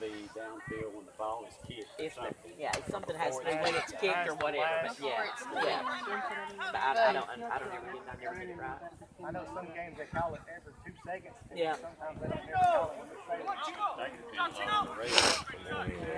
be downfield when the ball is kicked or If the, yeah, if something has to be when it's kicked or whatever, but yeah, it's yeah. But I, I don't, I don't ever get, I never get it right. I know some games they call it every two seconds. Yeah. Sometimes they don't ever call it when they say it.